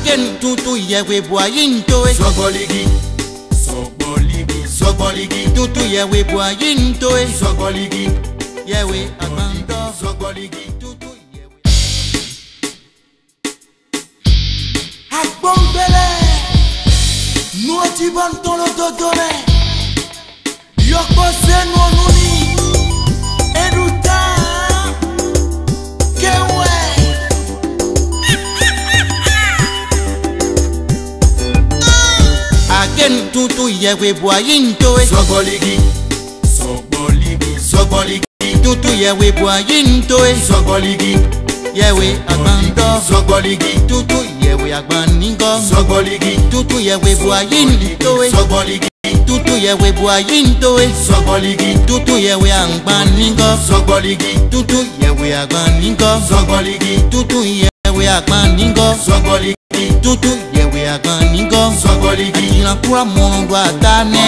akẹ́nu tuntun ìyẹ̀wé buhari ń tóe. sọgbọ́ligi sọgbọ́ligi sọgbọ́ligi tuntun ìyẹ̀wé buhari ń tóe. sọgbọ́ligi yẹ̀wé àgbàǹdọ́ sọgbọ́ligi tuntun ìyẹ̀wé. agbóngbélé nuwọ́tí bá ń tọ́lọ́dọ́dọ́ rẹ̀ yọkọ́ sẹ́nu ọ̀nù ni. tuntun ìyẹ̀wé buhari ń dòwe. sọgbọ́ligi sọgbọ́ligi sọgbọ́ligi tuntun ìyẹ̀wé buhari ń dòwe. sọgbọ́ligi yẹ̀wé àgbàndọ́ sọgbọ́ligi tuntun ìyẹ̀wé àgbàníngọ́ sọgbọ́ligi tuntun ìyẹ̀wé buhari ń dòwe. sọgbọ́ligi tutu yẹwe buayi ntowe. sọgbọligi. tutu yẹwe agbanigọ. sọgbọligi. tutu yẹwe agbanigọ. sọgbọligi. tutu yẹwe agbanigọ. sọgbọligi. tutu kaniko ilanpura mɔnɔdo ata nɛ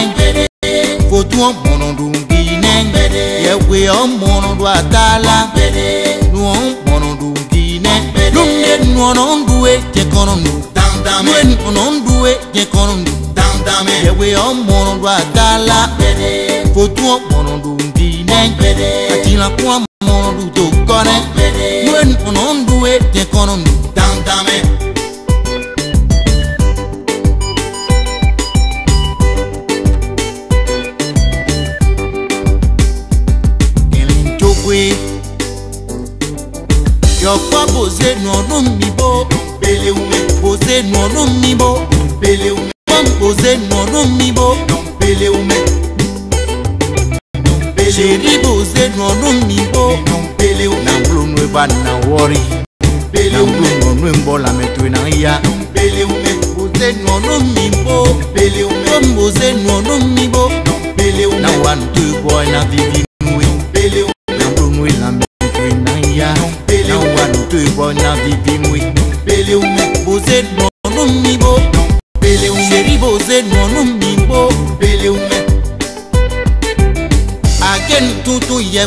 fotu mɔnɔdo bi nɛ yɛwe mɔnɔdo ata la nu mɔnɔdo bi nɛ nune nɔnɔdue jɛ kɔnɔdo nue nɔnɔdue jɛ kɔnɔdo yɛwe mɔnɔdo ata la fotu mɔnɔdo bi nɛ atilanpura mɔnɔdo to kɔnɛ nue nɔnɔdue jɛ kɔnɔdo. nọkwa bozie n'ọrụ mmibo bozie n'ọrụ mmibo bozie n'ọrụ mmibo cheri bozie n'ọrụ mmibo na mkpụrụ ebe na wọri na mkpụrụ n'ọrụ mgbọ la metụrụ na ya bozie n'ọrụ mmibo bozie n'ọrụ mmibo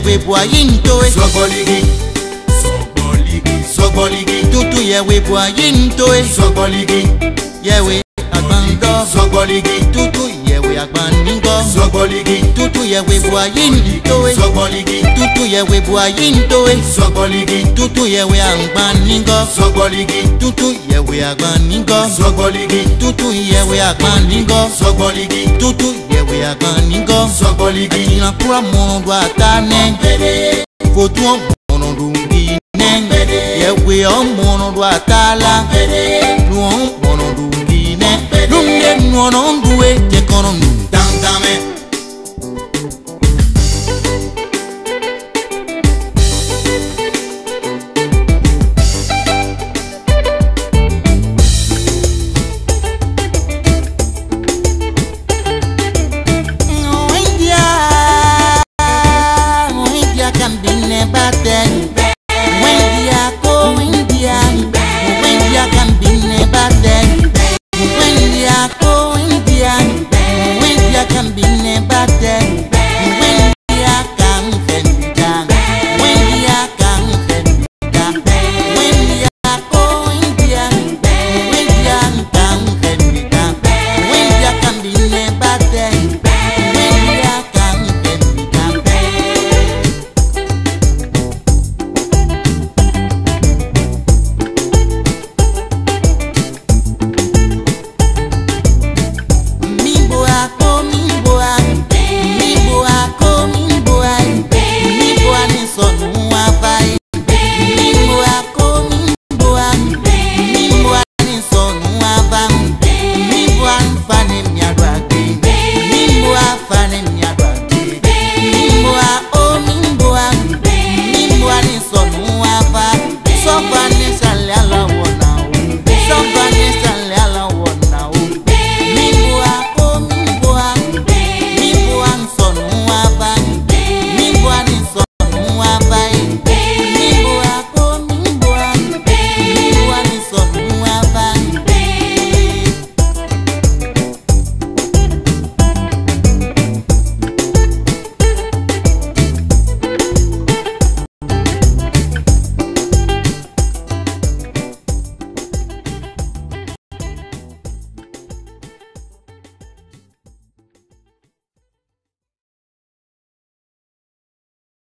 yẹ̀wé buhari ń dóe. sọgbọ́ligi sọgbọ́ligi sọgbọ́ligi. tútù yẹ̀wé buhari ń dóe. sọgbọ́ligi yẹ̀wé àgbàndọ́. sọgbọ́ligi tútù yẹ̀wé àgbàndọ́. Sogboligi tutu yewe buayi ndoe Sogboligi tutu yewe buayi ndoe Sogboligi tutu we agba ningo Sogboligi tutu we agba ningo Sogboligi tutu we agba ningo Sogboligi tutu yewe agba ningo Sogboligi Atina kura mondo atane Fotu mondo ngine Yewe omono atala Nuo mono ngine Nunge nuo nondue